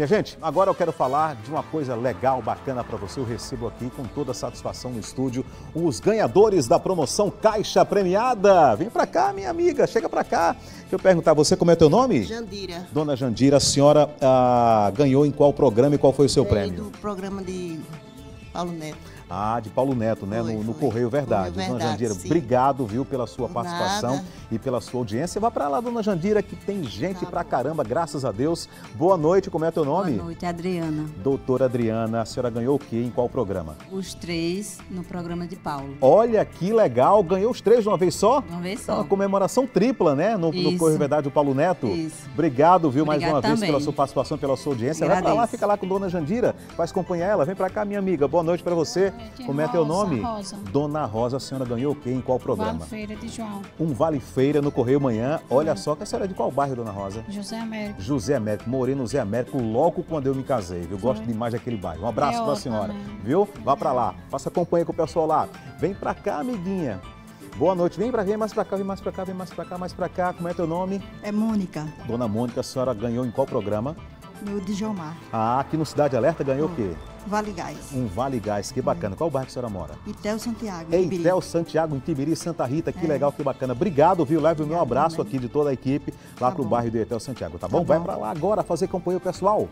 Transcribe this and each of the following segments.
Minha gente, agora eu quero falar de uma coisa legal, bacana para você. Eu recebo aqui com toda satisfação no estúdio os ganhadores da promoção Caixa Premiada. Vem para cá, minha amiga, chega para cá. Deixa eu perguntar, você como é teu nome? Jandira. Dona Jandira, a senhora ah, ganhou em qual programa e qual foi o seu Veio prêmio? do programa de Paulo Neto. Ah, de Paulo Neto, né? Foi, no, no foi. Correio Verdade. Correio Dona Verdade, Jandira, sim. obrigado, viu, pela sua Por participação nada. e pela sua audiência. Vá para lá, Dona Jandira, que tem gente Tá pra bom. caramba, graças a Deus. Boa noite, como é teu nome? Boa noite, Adriana. Doutora Adriana, a senhora ganhou o quê? Em qual programa? Os três no programa de Paulo. Olha que legal, ganhou os três de uma vez só? Uma vez É uma só. comemoração tripla, né? No, no. Correio Verdade do Paulo Neto. Isso. Obrigado, viu, mais Obrigada uma vez também. pela sua participação, pela sua audiência. Vai pra lá, Agradeço. fica lá com Dona Jandira, faz acompanhar ela. Vem pra cá, minha amiga. Boa noite pra você. Noite, Como é teu Rosa, nome? Rosa. Dona Rosa, a senhora ganhou o quê? Em qual programa? Vale Feira de João, Um Vale Feira no Correio Manhã. Olha só, que a senhora é de qual bairro, Dona Rosa? José Américo. José Américo, morei no Zé Américo logo quando eu me casei, viu? Gosto demais daquele bairro. Um abraço Eu pra senhora, também. viu? Vá pra lá, faça companhia com o pessoal lá. Vem pra cá, amiguinha. Boa noite, vem pra cá, vem mais pra cá, vem mais pra cá, vem mais pra cá, mais pra cá. Como é teu nome? É Mônica, Dona Mônica, a senhora ganhou em qual programa? no Djomar. Ah, aqui no Cidade Alerta ganhou o quê? Vale Gás. Um Vale Gás, que bacana. Qual bairro que a senhora mora? Itel Santiago. Em Ibiri. Tel Santiago, em Tibiri, Santa Rita, que legal, que bacana. Obrigado, viu? Leve o meu abraço também. aqui de toda a equipe lá Tá pro bom. bairro do Etel Santiago, tá, Tá bom? Vai bom. pra lá agora fazer companhia pessoal.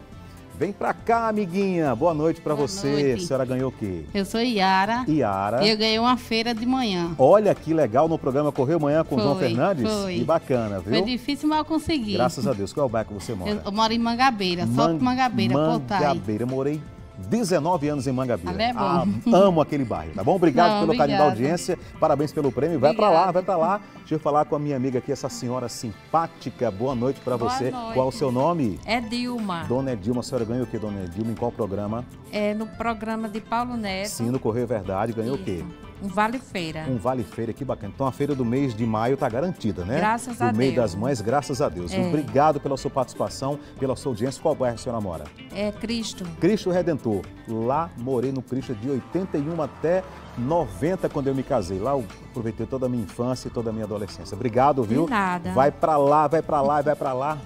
Vem pra cá, amiguinha. Boa noite pra Boa você. noite. A senhora ganhou o quê? Eu sou Yara Iara. e eu ganhei uma feira de manhã. Olha que legal no programa Correio Manhã com o João Fernandes. foi. Que bacana, viu? Foi difícil, mas eu consegui. Graças a Deus. Qual é o bairro que você mora? Eu, eu moro em Mangabeira, só Man- que Mangabeira. Mangabeira. Eu morei 19 anos em Mangabeira. Ali é. Ah, amo aquele bairro, tá bom? Obrigado Não, pelo carinho da obrigada. audiência. Parabéns pelo prêmio. Vai pra lá, Obrigada. vai pra lá. Deixa eu falar com a minha amiga aqui, essa senhora simpática. Boa noite pra Boa você. noite. Qual o seu nome? É Dilma. Dona Edilma, a senhora ganhou o quê, Dona Edilma? Em qual programa? É no programa de Paulo Neto. Sim, no Correio Verdade. Ganhou o quê? Um Vale Feira. Um Vale Feira, que bacana. Então a feira do mês de maio tá garantida, né? Graças do a mês Deus. das mães, graças a Deus. É. Obrigado pela sua participação, pela sua audiência. Qual bairro a senhora mora? É Cristo. Cristo Redentor. Lá morei no Cristo de 81 até 90 quando eu me casei. Lá eu aproveitei toda a minha infância e toda a minha adolescência. Obrigado, viu? De nada. Vai pra lá, vai pra lá, vai pra lá.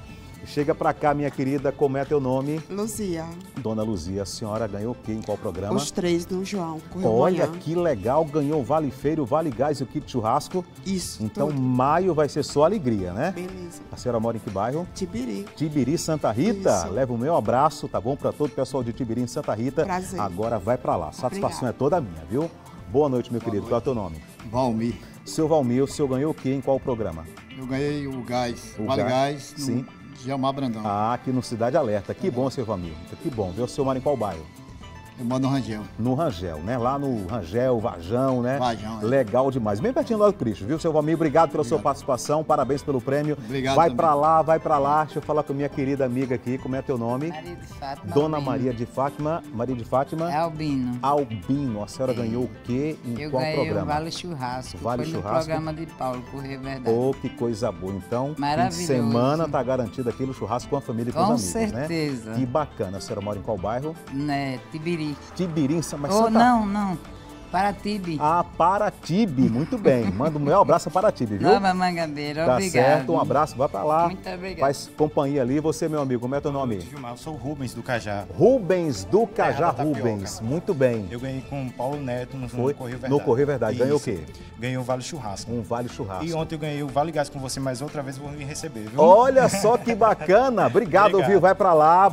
Chega pra cá, minha querida. Como é teu nome? Luzia. Dona Luzia, a senhora ganhou o quê? Em qual programa? Os três no João. Correu Olha Manhã. que legal, ganhou o Vale Feira, o Vale Gás e o kit churrasco. Isso. Então tudo. maio vai ser só alegria, né? Beleza. A senhora mora em que bairro? Tibiri. Tibiri, Santa Rita. Isso. Leva o meu abraço, tá bom? Para todo o pessoal de Tibiri, em Santa Rita. Prazer. Agora vai para lá. Satisfação Obrigada. é toda minha, viu? Boa noite, meu querido. Qual é o teu nome? Valmir. Seu Valmir, o senhor ganhou o quê? Em qual programa? Eu ganhei o gás, O Vale gás, Gás, no sim. Giamar Brandão. Ah, aqui no Cidade Alerta. Que bom, seu Valmir. Que bom. Viu? O senhor mora em qual bairro? Eu moro no Rangel. No Rangel, né? Lá no Rangel, Vajão, né? Vajão, é. Legal demais. Bem pertinho do Cristo, viu, seu Valmir? Obrigado pela sua participação, parabéns pelo prêmio. Obrigado Vai pra lá, vai pra lá. Deixa eu falar com minha querida amiga aqui. Como é teu nome? Maria de Fátima. Dona Albino. Maria de Fátima. Maria de Fátima. É Albino. Albino. A senhora ganhou o quê? Em Eu qual ganhei programa? o Vale Churrasco. Vale Foi Churrasco? no programa de Paulo, Correio Verdade. Oh, que coisa boa. Então, fim de Maravilhoso. semana tá garantido aqui no churrasco com a família e com, Com os amigos, certeza. né? Que bacana. A senhora mora em qual bairro? Né, Tibiri. Tibirim, mas Ou Santa- não, não. Paratibe. Ah, Paratibe. Muito bem. Manda o meu abraço a Paratibe, viu? Nova Mangabeira. Tá Obrigado. certo, um abraço, vai pra lá. Muito obrigada. Faz companhia ali. Você, meu amigo, como é teu nome? Gilmar, eu sou o Rubens do Cajá. Rubens do Cajá. Rubens. Muito bem. Eu ganhei com o Paulo Neto no, Foi? no Correio No Verdade. Correio Verdade. Ganhou o quê? Ganhei o Vale Churrasco. Um vale churrasco. E ontem eu ganhei o Vale Gás com você, mas outra vez eu vou me receber, viu? Olha só que bacana. Obrigado, Obrigado. viu? Vai pra lá.